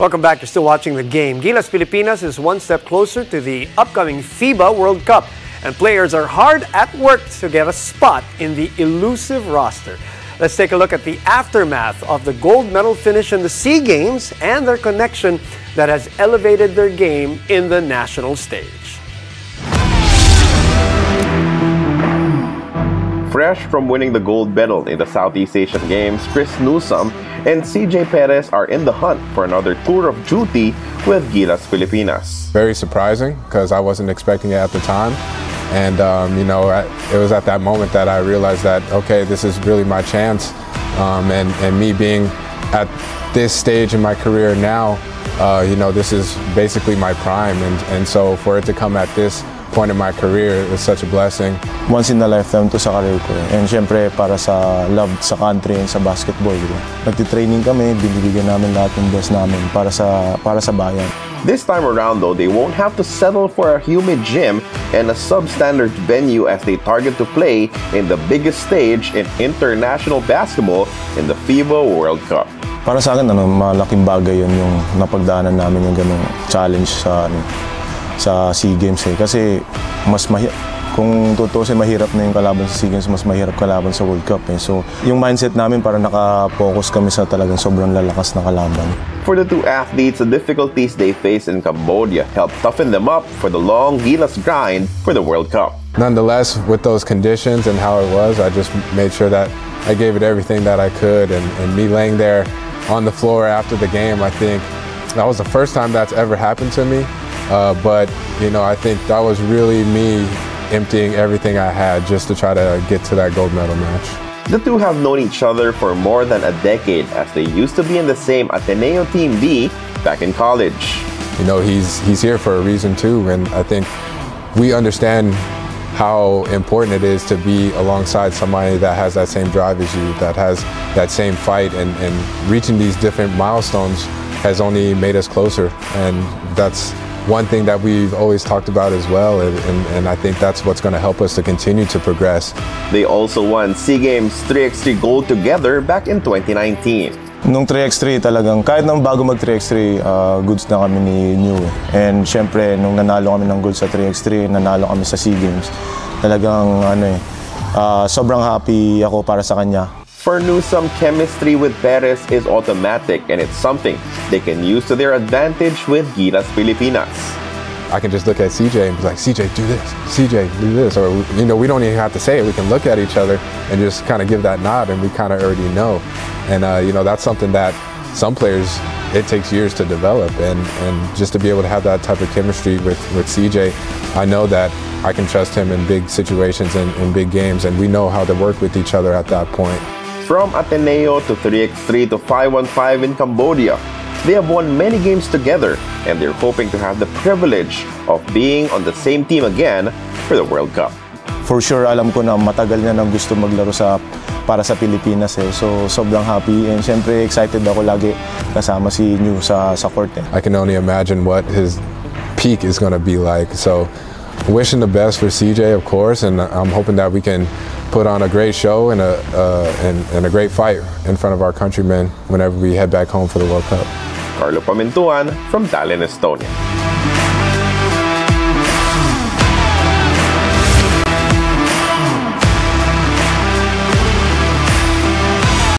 Welcome back. You're still watching the game. Gilas Pilipinas is one step closer to the upcoming FIBA World Cup, and players are hard at work to get a spot in the elusive roster. Let's take a look at the aftermath of the gold medal finish in the SEA Games and their connection that has elevated their game in the national stage. Fresh from winning the gold medal in the Southeast Asian Games, Chris Newsome and CJ Perez are in the hunt for another tour of duty with Gilas Pilipinas. Very surprising because I wasn't expecting it at the time. And, um, you know, it was at that moment that I realized that, okay, this is really my chance. Um, and, and me being at this stage in my career now, uh, you know, this is basically my prime. And, and so for it to come at this point in my career is such a blessing. Once in a lifetime to sa career ko. And syempre para sa love sa country and sa basketball. Diba? Nagtitraining kami, binibigyan namin lahat ng best namin para sa, para sa bayan. This time around though, they won't have to settle for a humid gym and a substandard venue as they target to play in the biggest stage in international basketball in the FIBA World Cup. Para sa akin, ano, malaking bagay yun yung napagdaanan namin yung ganung challenge sa ano, sa SEA Games eh. Kasi mas mahirap, kung tutusin mahirap na yung kalaban sa SEA Games, mas mahirap kalaban sa World Cup eh. So yung mindset namin para naka-focus kami sa talagang sobrang lalakas na kalaban. For the two athletes, the difficulties they faced in Cambodia helped toughen them up for the long Gilas grind for the World Cup. Nonetheless, with those conditions and how it was, I just made sure that I gave it everything that I could. And, and me laying there on the floor after the game, I think that was the first time that's ever happened to me. Uh, but, you know, I think that was really me emptying everything I had just to try to get to that gold medal match. The two have known each other for more than a decade as they used to be in the same Ateneo Team B back in college. You know, he's, he's here for a reason too, and I think we understand how important it is to be alongside somebody that has that same drive as you, that has that same fight, and, and reaching these different milestones has only made us closer, and that's one thing that we've always talked about as well, and, and, and I think that's what's going to help us to continue to progress. They also won SEA Games 3x3 gold together back in 2019. Nung 3x3 talagang, kahit nang bago mag 3x3, uh, goods na kami ni New. And syempre, nung nanalo kami ng gold sa 3x3, nanalo kami sa SEA Games, talagang ano eh, uh, sobrang happy ako para sa kanya. For Newsome, chemistry with Perez is automatic and it's something they can use to their advantage with Gilas Pilipinas. I can just look at CJ and be like, CJ, do this. CJ, do this. Or, you know, we don't even have to say it. We can look at each other and just kind of give that nod and we kind of already know. And, uh, you know, that's something that some players, it takes years to develop. And, and just to be able to have that type of chemistry with, with CJ, I know that I can trust him in big situations and in big games. And we know how to work with each other at that point. From Ateneo to 3x3 to 515 in Cambodia, they have won many games together and they're hoping to have the privilege of being on the same team again for the World Cup. For sure, alam ko na matagal na nang gusto maglaro sa para sa Pilipinas eh. So, sobrang happy and syempre excited ako lagi kasama si New sa, sa court eh. I can only imagine what his peak is going to be like. So, wishing the best for CJ, of course, and I'm hoping that we can put on a great show and a, uh, and, and a great fight in front of our countrymen whenever we head back home for the World Cup. Carlo Pamintuan from Tallinn, Estonia.